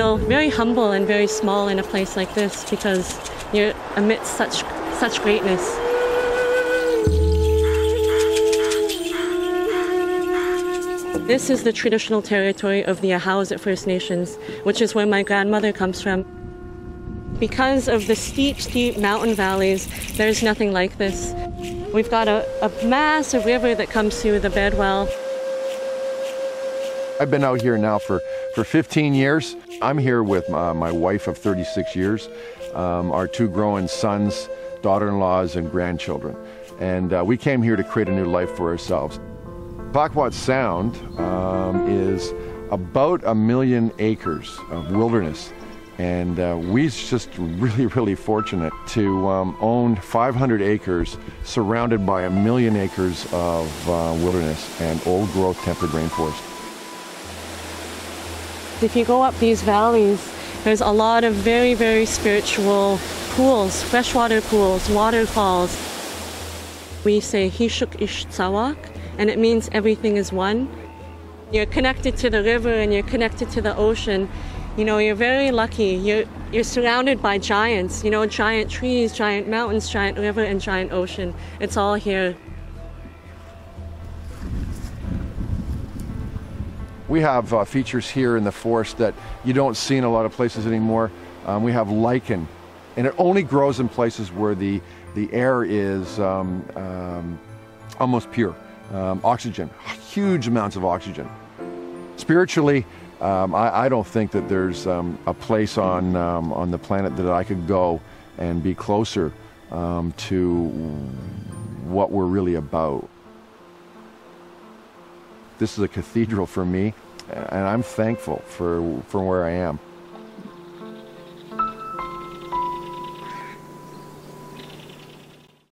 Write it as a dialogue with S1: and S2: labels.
S1: very humble and very small in a place like this because you're amidst such such greatness. This is the traditional territory of the Ahousaht First Nations, which is where my grandmother comes from. Because of the steep, steep mountain valleys, there's nothing like this. We've got a, a massive river that comes through the bedwell.
S2: I've been out here now for, for 15 years. I'm here with my, my wife of 36 years, um, our two growing sons, daughter-in-laws, and grandchildren. And uh, we came here to create a new life for ourselves. Clayoquot Sound um, is about a million acres of wilderness and uh, we're just really, really fortunate to um, own 500 acres surrounded by a million acres of uh, wilderness and old growth temperate rainforest.
S1: If you go up these valleys, there's a lot of very, very spiritual pools, freshwater pools, waterfalls. We say Hishuk Ish Tsawak, and it means everything is one. You're connected to the river and you're connected to the ocean. You know, you're very lucky. You're, you're surrounded by giants, you know, giant trees, giant mountains, giant river, and giant ocean. It's all here.
S2: We have uh, features here in the forest that you don't see in a lot of places anymore. Um, we have lichen, and it only grows in places where the, the air is um, um, almost pure. Um, oxygen, huge amounts of oxygen. Spiritually, um, I, I, don't think that there's um, a place on, on the planet that I could go and be closer to what we're really about. This is a cathedral for me, and I'm thankful for, for where I am.